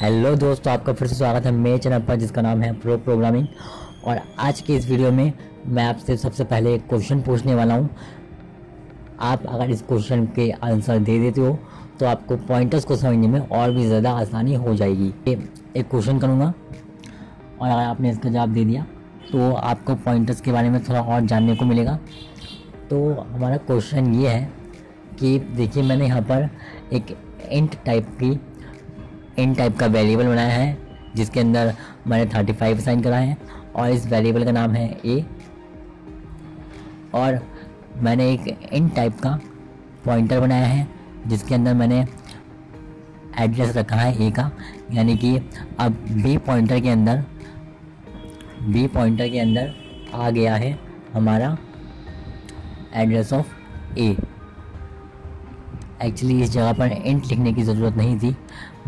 Hello दोस्तों, आपका फिर से स्वागत है मेरे चैनल पर, जिसका नाम है प्रो प्रोग्रामिंग और आज के इस वीडियो में मैं आपसे सबसे पहले एक क्वेश्चन पूछने वाला हूँ। आप अगर इस क्वेश्चन के आंसर दे देते हो तो आपको पॉइंटर्स को समझने में और भी ज़्यादा आसानी हो जाएगी। एक क्वेश्चन करूँगा। और अगर आपने इसका जवाब दे दिया तो आपको पॉइंटर्स के बारे में थोड़ा और जानने को मिलेगा। तो हमारा क्वेश्चन ये है कि देखिए, मैंने यहाँ पर एक इंट टाइप की इन टाइप का वेरिएबल बनाया है, जिसके अंदर मैंने थर्टी फाइव साइन करा है, और इस वेरिएबल का नाम है ए और मैंने एक इन टाइप का पॉइंटर बनाया है, जिसके अंदर मैंने एड्रेस रखा है ए का। यानी कि अब बी पॉइंटर के अंदर बी पॉइंटर के अंदर आ गया है हमारा एड्रेस ऑफ़ ए एक्चुअली इस जगह पर इंट लिखने की ज़रूरत नहीं थी।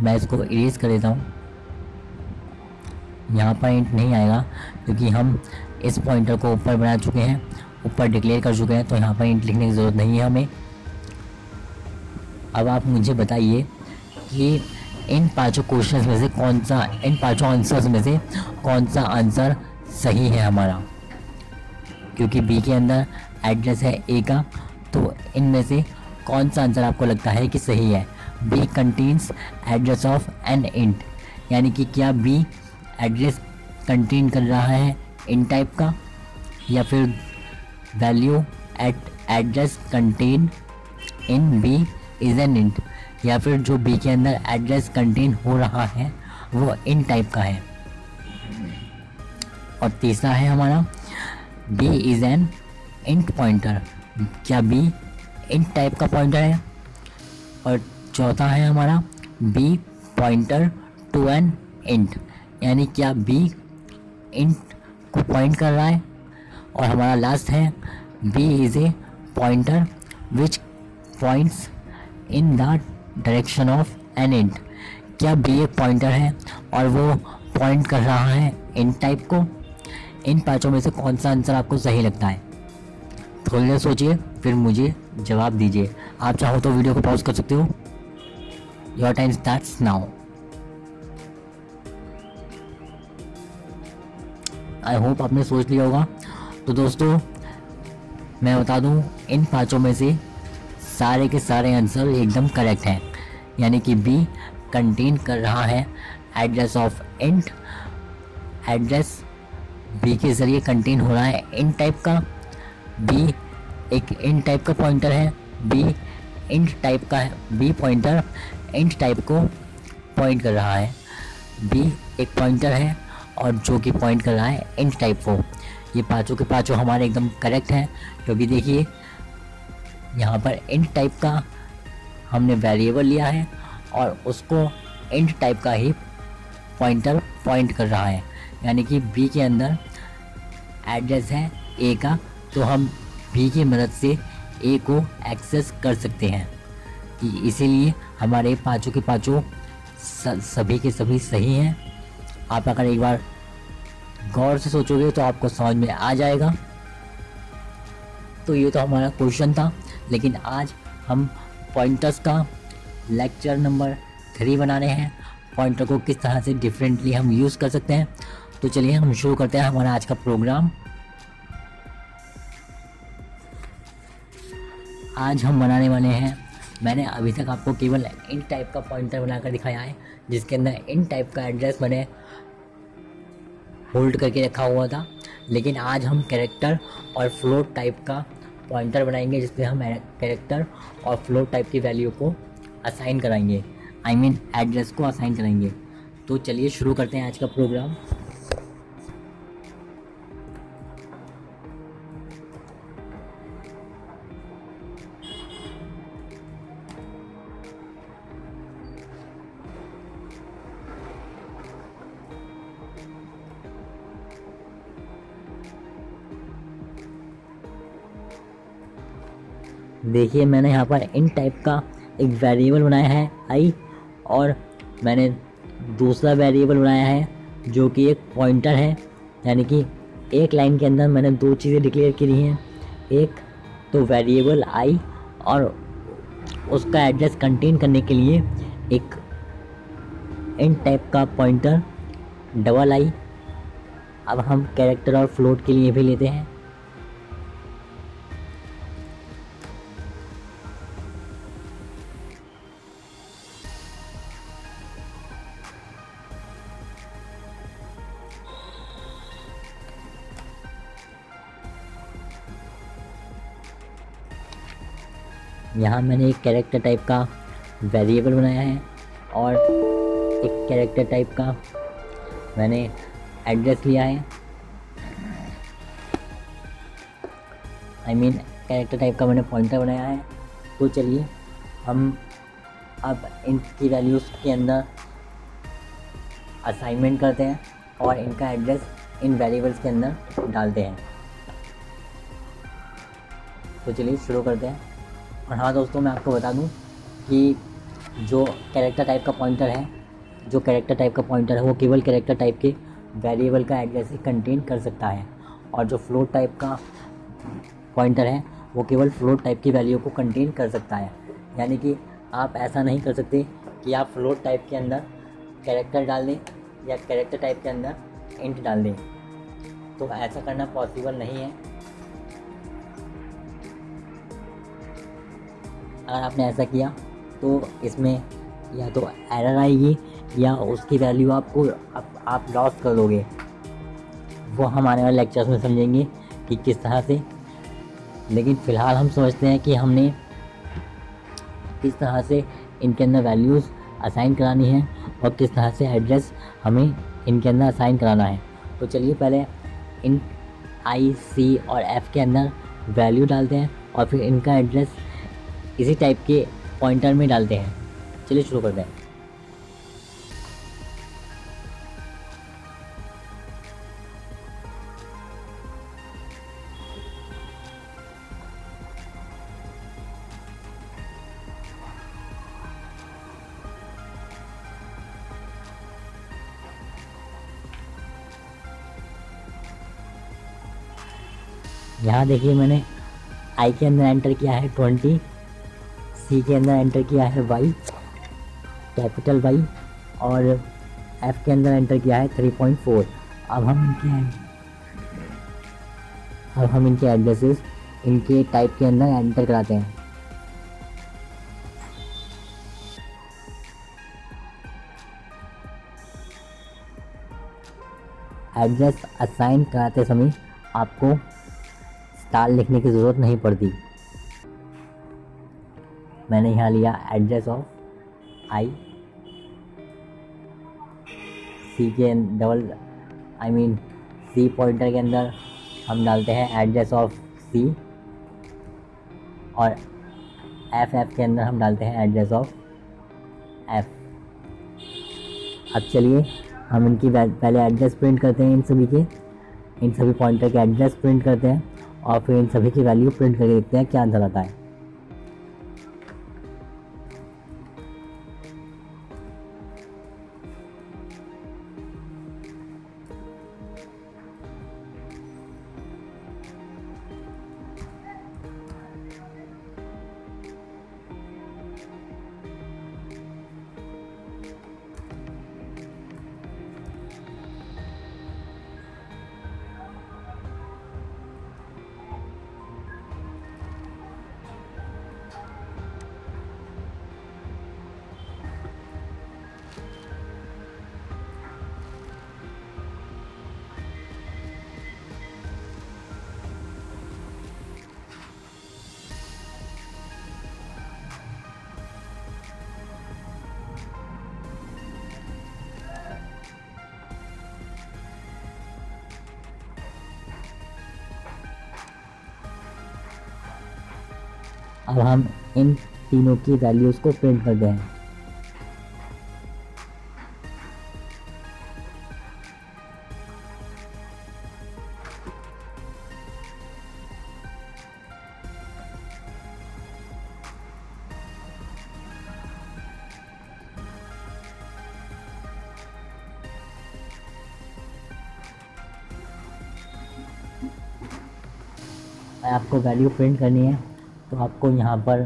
मैं इसको इरेज कर देता हूँ। यहाँ पर इंट नहीं आएगा, क्योंकि हम इस पॉइंटर को ऊपर बना चुके हैं, ऊपर डिक्लेयर कर चुके हैं तो यहाँ पर इंट लिखने की ज़रूरत नहीं है हमें। अब आप मुझे बताइए कि इन पाँचों क्वेश्चंस में से कौन सा, इन पाँचों आंसर्स में से कौन सा आंसर सही है हमारा? क्योंकि बी के अंदर एड्रेस है ए का तो इनमें से कौन सा आंसर आपको लगता है कि सही है? B contains address of an int यानी कि क्या बी एड्रेस कंटेन कर रहा है इन टाइप का? या फिर value at address contain in B is an int या फिर जो बी के अंदर एड्रेस कंटेन हो रहा है, वो इन टाइप का है। और तीसरा है हमारा B is an int pointer क्या बी इंट टाइप का पॉइंटर है? और चौथा है हमारा B pointer to an int यानी क्या बी इंट को पॉइंट कर रहा है? और हमारा लास्ट है B is a pointer which points in the direction of an int क्या बी एक पॉइंटर है? और वो पॉइंट कर रहा है इन टाइप को? इन पाँचों में से कौन सा आंसर आपको सही लगता है? थोड़ी देर सोचिए, फिर मुझे जवाब दीजिए। आप चाहो तो वीडियो को पॉज कर सकते हो। Your time starts now I hope आपने सोच लिया होगा। तो दोस्तों, मैं बता दूँ, इन पाँचों में से सारे के सारे आंसर एकदम करेक्ट हैं। यानी कि बी कंटेन कर रहा है address of int address B के ज़रिए कंटेन हो रहा है इन टाइप का। बी एक इन टाइप का पॉइंटर है। बी इंट टाइप का है। बी पॉइंटर इंट टाइप को पॉइंट कर रहा है। बी एक पॉइंटर है और जो कि पॉइंट कर रहा है इंट टाइप को। ये पाँचों के पाँचों हमारे एकदम करेक्ट हैं। क्योंकि देखिए, यहाँ पर इंट टाइप का हमने वेरिएबल लिया है और उसको इंट टाइप का ही पॉइंटर पॉइंट कर रहा है। यानी कि बी के अंदर एड्रेस है ए का। तो हम बी की मदद से ए को एक्सेस कर सकते हैं। इसीलिए हमारे पाँचों के पाँचों सभी के सभी सही हैं। आप अगर एक बार गौर से सोचोगे तो आपको समझ में आ जाएगा। तो ये तो हमारा क्वेश्चन था। लेकिन आज हम पॉइंटर्स का लेक्चर नंबर थ्री बनाने हैं। पॉइंटर को किस तरह से डिफरेंटली हम यूज़ कर सकते हैं। तो चलिए हम शुरू करते हैं हमारा आज का प्रोग्राम आज हम बनाने वाले हैं। मैंने अभी तक आपको केवल इन टाइप का पॉइंटर बनाकर दिखाया है, जिसके अंदर इन टाइप का एड्रेस मैंने होल्ड करके रखा हुआ था। लेकिन आज हम कैरेक्टर और फ्लोट टाइप का पॉइंटर बनाएँगे, जिसमें हम कैरेक्टर और फ्लोट टाइप की वैल्यू को असाइन कराएँगे। आई मीन एड्रेस को असाइन कराएँगे। तो चलिए शुरू करते हैं आज का प्रोग्राम देखिए, मैंने यहाँ पर इन टाइप का एक वेरिएबल बनाया है आई और मैंने दूसरा वेरिएबल बनाया है, जो कि एक पॉइंटर है, यानी कि एक लाइन के अंदर मैंने दो चीज़ें डिक्लेयर की हैं। एक तो वेरिएबल आई और उसका एड्रेस कंटेन करने के लिए एक इन टाइप का पॉइंटर डबल आई अब हम कैरेक्टर और फ्लोट के लिए भी लेते हैं। यहाँ मैंने एक कैरेक्टर टाइप का वेरिएबल बनाया है और एक कैरेक्टर टाइप का मैंने एड्रेस लिया है। आई मीन कैरेक्टर टाइप का मैंने पॉइंटर बनाया है। तो चलिए, हम अब इनकी वैल्यूज़ के अंदर असाइनमेंट करते हैं और इनका एड्रेस इन वेरिएबल्स के अंदर डालते हैं। तो चलिए शुरू करते हैं। और हाँ दोस्तों, मैं आपको बता दूँ कि जो कैरेक्टर टाइप का पॉइंटर है, जो कैरेक्टर टाइप का पॉइंटर है, वो केवल कैरेक्टर टाइप के वेरिएबल का एड्रेस ही कंटेन कर सकता है। और जो फ्लोट टाइप का पॉइंटर है, वो केवल फ्लोट टाइप की वैल्यू को कंटेन कर सकता है। यानी कि आप ऐसा नहीं कर सकते कि आप फ्लोट टाइप के अंदर कैरेक्टर डाल दें या कैरेक्टर टाइप के अंदर इंट डाल दें। तो ऐसा करना पॉसिबल नहीं है। अगर आपने ऐसा किया तो इसमें या तो एरर आएगी या उसकी वैल्यू आपको आप, आप लॉस कर दोगे वो हम आने वाले लेक्चर्स में समझेंगे कि किस तरह से। लेकिन फ़िलहाल हम समझते हैं कि हमने किस तरह से इनके अंदर वैल्यूज़ असाइन करानी है और किस तरह से एड्रेस हमें इनके अंदर असाइन कराना है। तो चलिए पहले इन आई सी और एफ़ के अंदर वैल्यू डालते हैं और फिर इनका एड्रेस इसी टाइप के पॉइंटर में डालते हैं। चलिए शुरू करते हैं। यहाँ देखिए मैंने आई के अंदर एंटर किया है ट्वेंटी सी के अंदर एंटर किया है वाई कैपिटल वाई और एफ़ के अंदर एंटर किया है थ्री पॉइंट फोर अब हम इनके अब हम इनके एड्रेसेस इनके टाइप के अंदर एंटर कराते हैं। एड्रेस असाइन कराते समय आपको स्टार लिखने की ज़रूरत नहीं पड़ती। मैंने यहाँ लिया एड्रेस ऑफ़ आई सी के double I mean C pointer के अंदर हम डालते हैं एड्रेस ऑफ़ सी और एफ़ एफ़ के अंदर हम डालते हैं एड्रेस ऑफ़ एफ़ अब चलिए, हम इनकी पहले एड्रेस प्रिंट करते हैं इन सभी के। इन सभी पॉइंटर के एड्रेस प्रिंट करते हैं और फिर इन सभी की वैल्यू प्रिंट करके देखते हैं क्या आंसर आता है। अब हम इन तीनों की वैल्यूज़ को प्रिंट कर दें। आपको वैल्यू प्रिंट करनी है। तो आपको यहाँ पर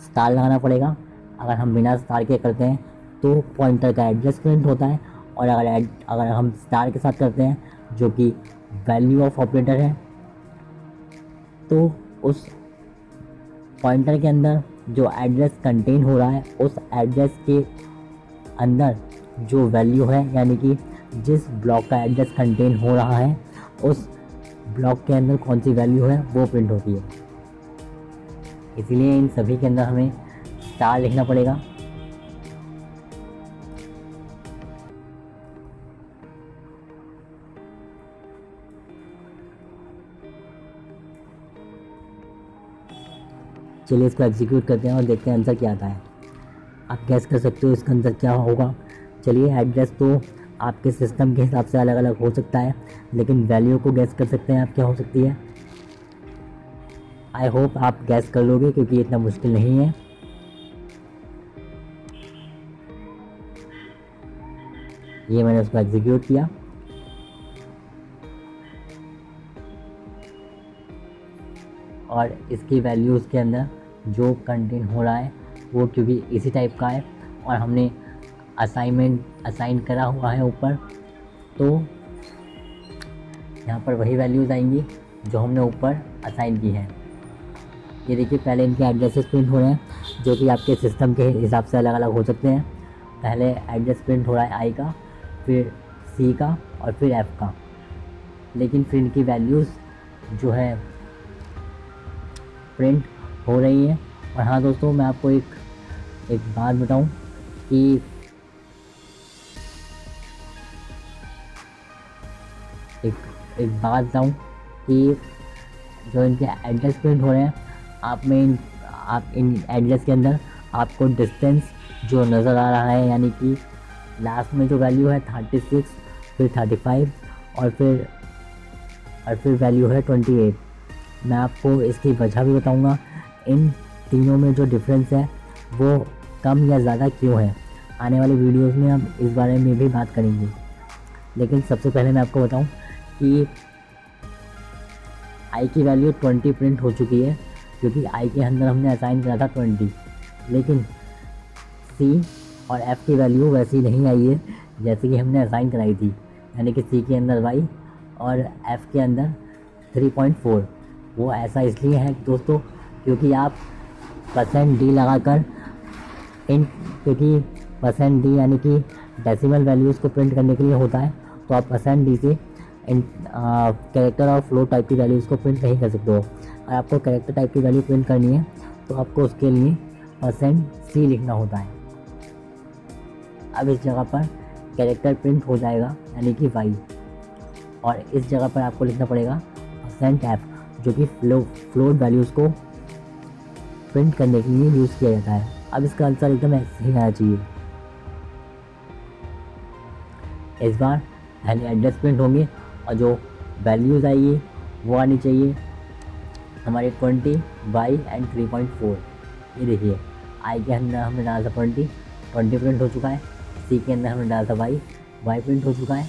स्टार लगाना पड़ेगा। अगर हम बिना स्टार के करते हैं तो पॉइंटर का एड्रेस होता है और अगर अगर हम स्टार के साथ करते हैं, जो कि वैल्यू ऑफ़ ऑपरेटर है तो उस पॉइंटर के अंदर जो एड्रेस कंटेन हो रहा है, उस एड्रेस के अंदर जो वैल्यू है, यानी कि जिस ब्लॉक का एड्रेस कंटेन हो रहा है, उस ब्लॉक के अंदर कौन सी वैल्यू है, वो प्रिंट होती है। इसीलिए इन सभी के अंदर हमें स्टार लिखना पड़ेगा। चलिए इसको एग्जीक्यूट करते हैं और देखते हैं आंसर क्या आता है। आप गैस कर सकते हो इसका आंसर क्या होगा। चलिए एड्रेस तो आपके सिस्टम के हिसाब से अलग अलग हो सकता है, लेकिन वैल्यू को गैस कर सकते हैं आप क्या हो सकती है। आई होप आप गैस कर लोगे, क्योंकि इतना मुश्किल नहीं है। ये मैंने उसको एग्जीक्यूट किया। और इसकी वैल्यूज़ के अंदर जो कंटेंट हो रहा है, वो क्योंकि इसी टाइप का है, और हमने असाइनमेंट असाइन करा हुआ है ऊपर तो यहाँ पर वही वैल्यूज़ आएँगी जो हमने ऊपर असाइन की है। ये देखिए, पहले इनके एड्रेसेस प्रिंट हो रहे हैं, जो कि आपके सिस्टम के हिसाब से अलग अलग हो सकते हैं। पहले एड्रेस प्रिंट हो रहा है आई का, फिर सी का और फिर एफ़ का। लेकिन फिर इनकी वैल्यूज़ जो है प्रिंट हो रही हैं। और हाँ दोस्तों, मैं आपको एक एक बात बताऊँ कि एक एक बात बताऊँ कि जो इनके एड्रेस प्रिंट हो रहे हैं, आप में इन, आप इन एड्रेस के अंदर आपको डिस्टेंस जो नज़र आ रहा है, यानी कि लास्ट में जो वैल्यू है थर्टी सिक्स फिर थर्टी फाइव और फिर और फिर वैल्यू है ट्वेंटी एट मैं आपको इसकी वजह भी बताऊँगा, इन तीनों में जो डिफरेंस है, वो कम या ज़्यादा क्यों है? आने वाले वीडियोस में हम इस बारे में भी बात करेंगे। लेकिन सबसे पहले मैं आपको बताऊँ कि आई की वैल्यू ट्वेंटी प्रिंट हो चुकी है क्योंकि आई के अंदर हमने असाइन करा था ट्वेंटी लेकिन सी और एफ़ की वैल्यू वैसी नहीं आई है, जैसे कि हमने असाइन कराई थी। यानी कि सी के अंदर वाई और एफ़ के अंदर थ्री पॉइंट फोर वो ऐसा इसलिए है दोस्तों, क्योंकि आप परसेंट डी लगाकर इन क्योंकि परसेंट डी यानी कि डेसिमल वैल्यूज़ को प्रिंट करने के लिए होता है तो आप परसेंट डी से कैरेक्टर और फ्लो टाइप की वैल्यू को प्रिंट नहीं कर सकते हो। अगर आपको कैरेक्टर टाइप की वैल्यू प्रिंट करनी है तो आपको उसके लिए परसेंट सी लिखना होता है। अब इस जगह पर कैरेक्टर प्रिंट हो जाएगा, यानी कि वाई और इस जगह पर आपको लिखना पड़ेगा परसेंट एफ़ जो कि फ्लो फ्लोट वैल्यूज़ को प्रिंट करने के लिए यूज़ किया जाता है। अब इसका आंसर एकदम ऐसे ही आना चाहिए। इस बार यानी एड्रेस प्रिंट होंगे और जो वैल्यूज़ आएगी वो आनी चाहिए हमारे twenty by and three point four ये देखिए आई के अंदर हमने डाला था ट्वेंटी ट्वेंटी प्रिंट हो चुका है सी के अंदर हमने डाला था वाई वाई प्रिंट हो चुका है,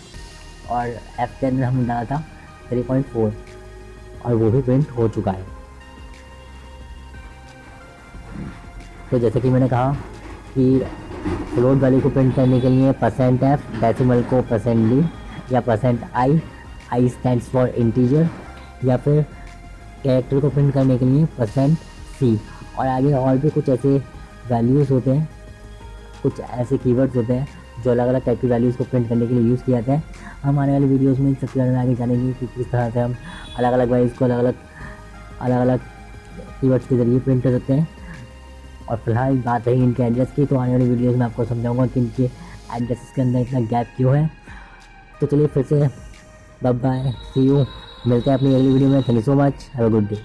और एफ़ के अंदर हमने डाला था थ्री पॉइंट फोर और वो भी प्रिंट हो चुका है। तो जैसे कि मैंने कहा कि फ्लोट वैल्यू को प्रिंट करने के लिए परसेंट एफ़ डेसिमल को परसेंट डी या percent I I stand for integer or फिर कैरेक्टर को प्रिंट करने के लिए परसेंट सी और आगे और भी कुछ ऐसे वैल्यूज़ होते हैं, कुछ ऐसे कीवर्ड्स होते हैं जो अलग अलग टाइप की वैल्यूज़ को प्रिंट करने के लिए यूज़ किया जाता है। हम आने वाले वीडियोस में बारे में आगे जानेंगे कि किस तरह से हम अलग अलग वैल्यूज़ को अलग अलग अलग अलग कीवर्ड्स के ज़रिए प्रिंट कर सकते हैं। और फ़िलहाल बात रही इनके एड्रेस की तो आने वाली वीडियोज़ में आपको समझाऊँगा कि इनके एड्रेस के अंदर इतना गैप क्यों है। तो चलिए फिर से बाय बाय सी यू मिलते हैं अपनी अगली वीडियो में. Thank you so much have a good day